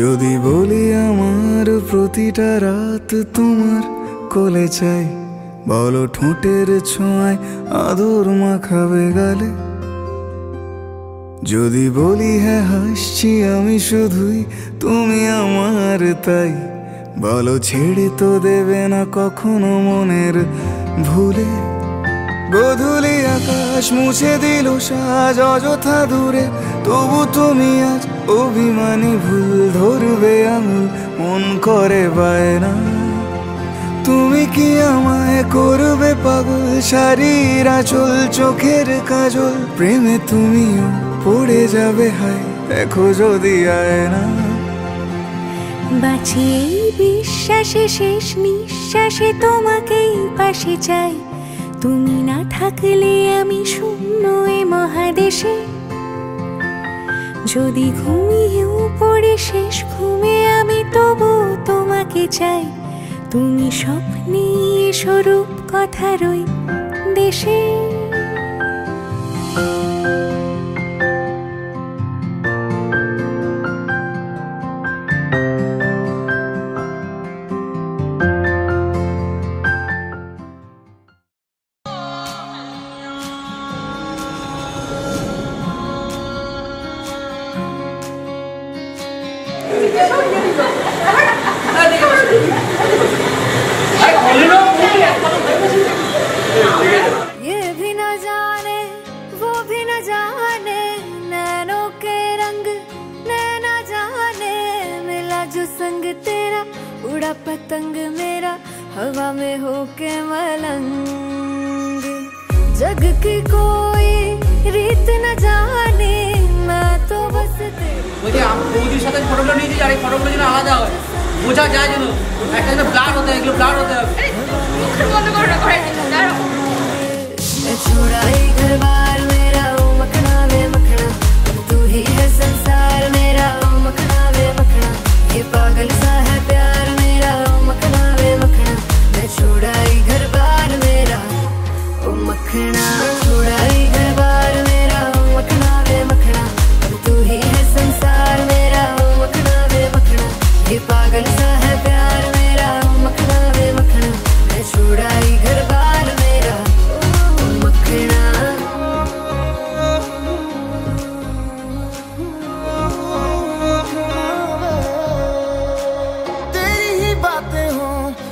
যদি বলি আমার প্রতিটা রাত তোমার কোলে চাই, বলো ঠোঁটের ছোঁয়ায় আদর মাখাবে গালে। যদি বলি হ্যাঁ হাসছি আমি শুধুই, তুমি আমার তাই, বলো ছেড়ে তো দেবে না কখনো মনের ভুলে। গধুলি আকাশ মুছে দিল সাজ অযথা দূরে। তবু তুমি আজ অভিমানী ভুল ধরবে আঙুল, মন করে বায়না। তুমি কি আমায় করবে পাগল? শারীর আচল, চোখের কাজল, প্রেমে তুমিও পড়ে যাবে হায়, দেখো যদি আয় না বাঁচি এই বিশ্বাসে শেষ নিঃশ্বাসে তোমাকেই পাশে চাই। তুমি না থাকলে আমি শূন্য এ মহাদেশে। যদি ঘুমিয়েও পড়ে শেষ ঘুমে আমি তবু তোমাকে চাই। তুমি স্বপ্নে স্বরূপ কথারই দেশে। हवा में होके मलंग जग की कोई रीत न जाने मैं तो बस तेरी ওই যে আম- বৌদির সাথে ফটোগুলো নিয়ে দিই আর এই ফটোগুলো যেন আলাদা হয় বোঝা যায় যেন একটা যেন ব্লাড হতে হয় এগুলো ব্লাড হতে হবে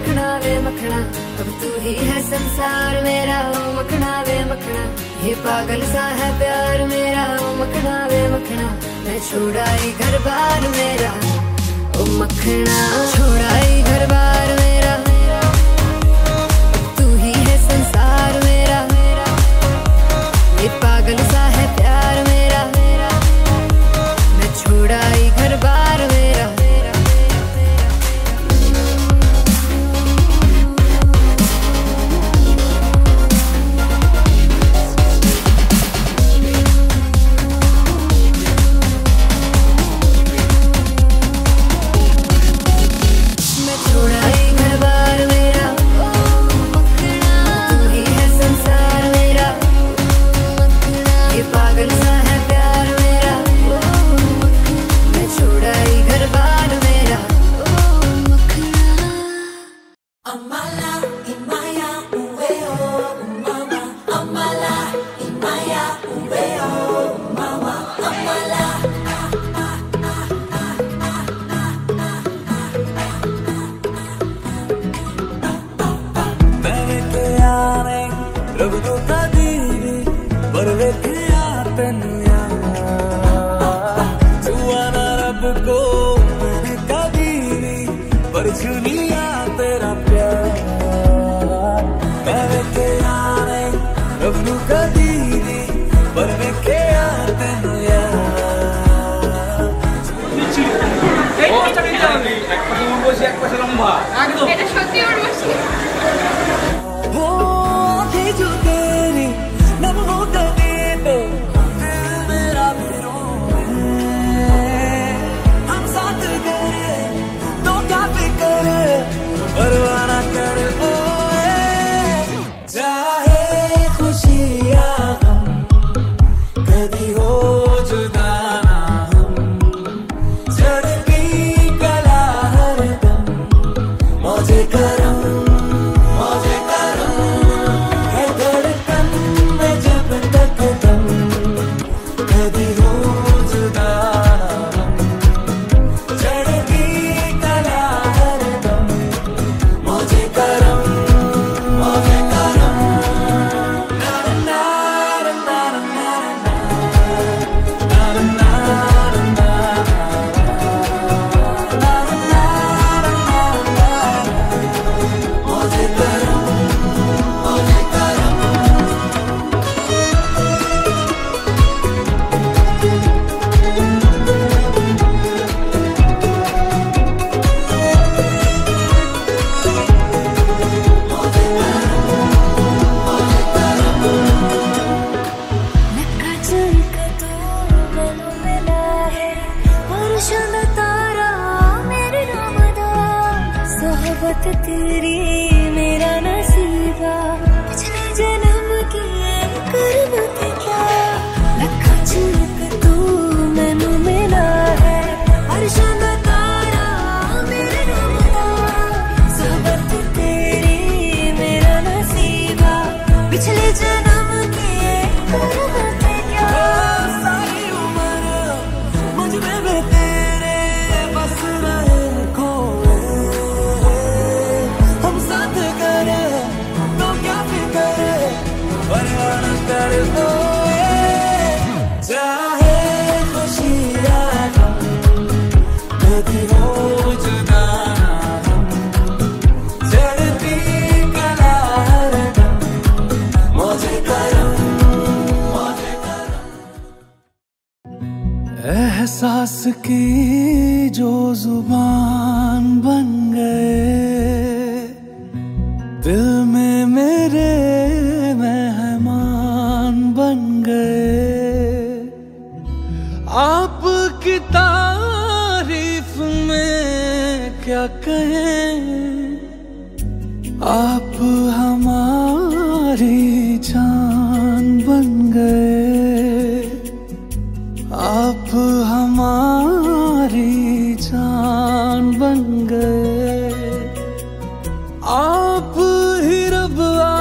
मखना वे मखना, अब तू ही है संसार मेरा, ओ मखना वे मखना। ये पागल सा है प्यार मेरा, ओ मखना वे मखना। मैं छोड़ाई घर बार मेरा, ओ मखना। छोड़ाई घर बार मेरा। परछुनिया तेरा प्यार मैं वे यार रबू का दीदी पर वे के यार तेनु এক পাশে লম্বা একদম এটা সত্যি ওর বসে मेरा नसीबा। जना एहसास की जो ज़ुबान बन गए, दिल में मेरे मेहमान बन गए। आप की तारीफ़ में क्या कहें? आप हमारी आप ही रब आप